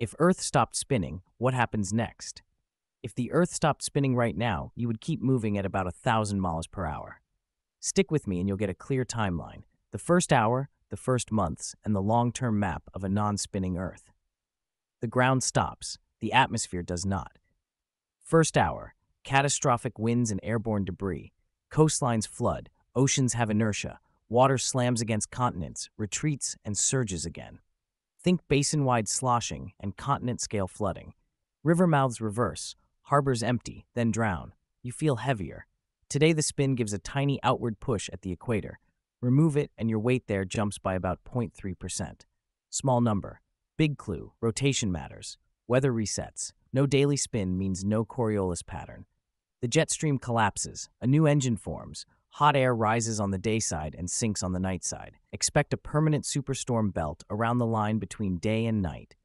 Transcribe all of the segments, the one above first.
If Earth stopped spinning, what happens next? If the Earth stopped spinning right now, you would keep moving at about a thousand miles per hour. Stick with me and you'll get a clear timeline the first hour, the first months, and the long term map of a non spinning Earth. The ground stops, the atmosphere does not. First hour catastrophic winds and airborne debris. Coastlines flood, oceans have inertia, water slams against continents, retreats, and surges again. Think basin wide sloshing and continent scale flooding. River mouths reverse, harbors empty, then drown. You feel heavier. Today, the spin gives a tiny outward push at the equator. Remove it, and your weight there jumps by about 0.3%. Small number. Big clue rotation matters. Weather resets. No daily spin means no Coriolis pattern. The jet stream collapses, a new engine forms, hot air rises on the day side and sinks on the night side. Expect a permanent superstorm belt around the line between day and night.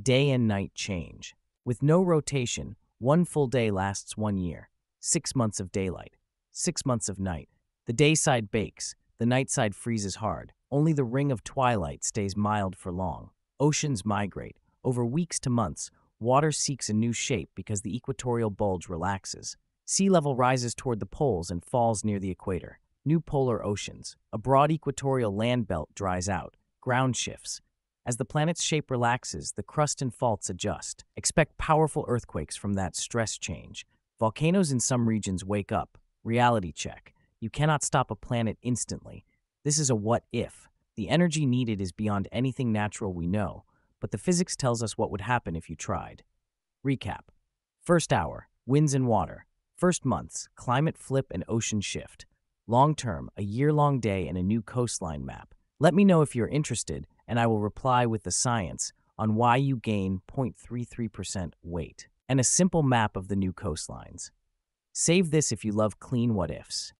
Day and night change. With no rotation, one full day lasts one year. Six months of daylight. Six months of night. The day side bakes, the night side freezes hard. Only the ring of twilight stays mild for long. Oceans migrate. Over weeks to months, water seeks a new shape because the equatorial bulge relaxes. Sea level rises toward the poles and falls near the equator. New polar oceans. A broad equatorial land belt dries out. Ground shifts. As the planet's shape relaxes, the crust and faults adjust. Expect powerful earthquakes from that stress change. Volcanoes in some regions wake up. Reality check. You cannot stop a planet instantly. This is a what if. The energy needed is beyond anything natural we know, but the physics tells us what would happen if you tried. Recap First hour, winds and water. First months, climate flip and ocean shift. Long term, a year long day and a new coastline map. Let me know if you're interested, and I will reply with the science on why you gain 0.33% weight and a simple map of the new coastlines. Save this if you love clean what ifs.